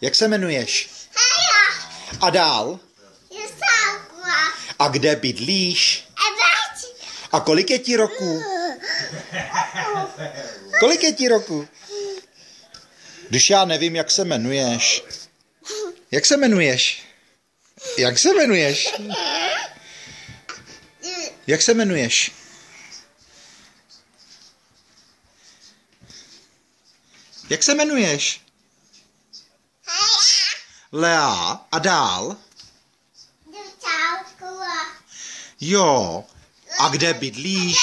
Jak se jmenuješ? A dál? A kde bydlíš? A kolik je ti roku? Kolik je ti roku? Když já nevím, jak se jmenuješ. Jak se jmenuješ? Jak se jmenuješ? Jak se jmenuješ? Jak se jmenuješ? Lea. A dál? Jo. A kde bydlíš?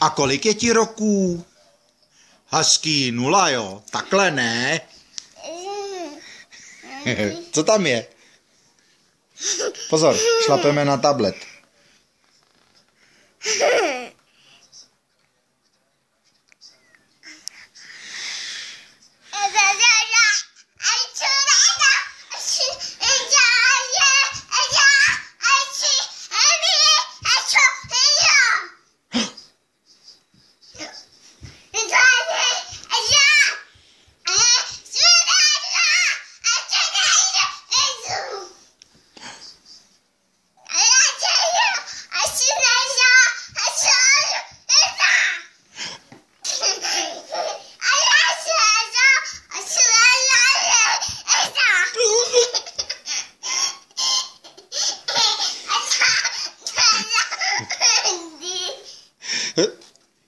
A kolik je ti roků? Hezký, nula jo. Takhle ne. Co tam je? Pozor, šlapeme na tablet.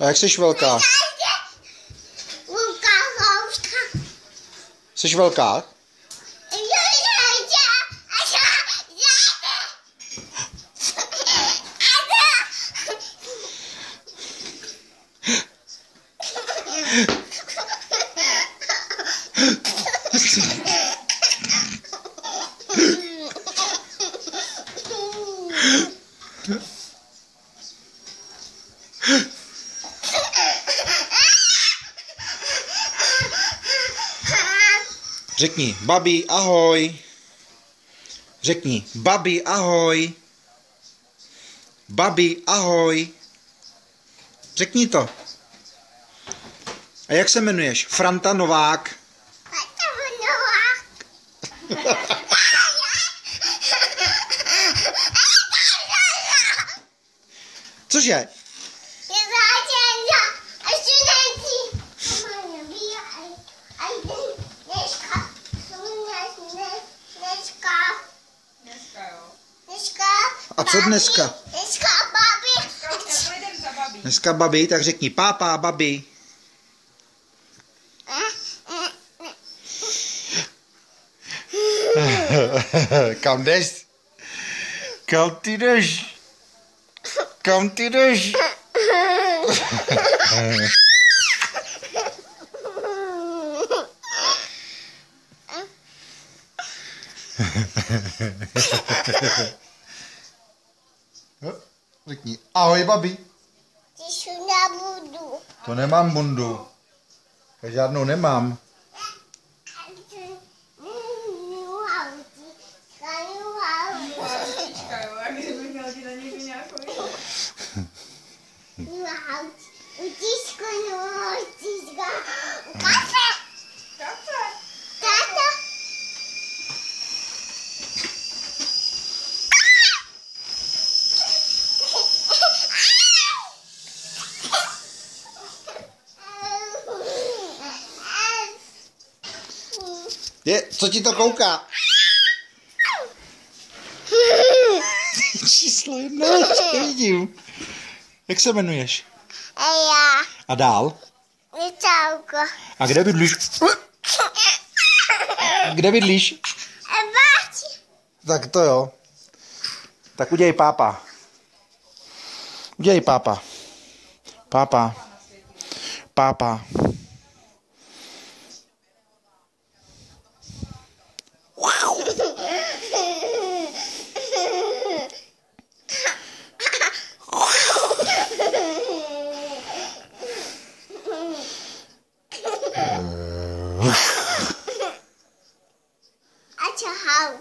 A jak jsi velká? Jsi velká? Řekni, babi, ahoj. Řekni, babi, ahoj. Babi, ahoj. Řekni to. A jak se jmenuješ? Franta Novák. Cože? Co dneska? Dneska babi. Dneska babi, tak řekni pápa, babi. Kam jdeš? Kam ty jdeš? Kam ty jdeš? Řekni, ahoj babi. Když nebudu. To nemám bundu. Já žádnou nemám. Kdyby měl ti na někdy nějakou Utíšku, utíška. Kafe. kafe. Tata. Je, co ti to kouká? Číslo jedna, vidím. Jak se jmenuješ? A já. A dál? Vyčauko. A kde bydlíš? Kde bydlíš? Báči. Tak to jo. Tak udělej pápa. Udělej pápa. Pápa. Pápa. chào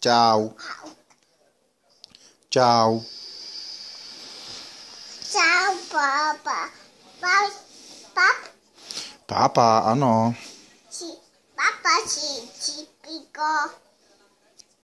chào. Chào. Chào papa papa papa ano si papa si si pico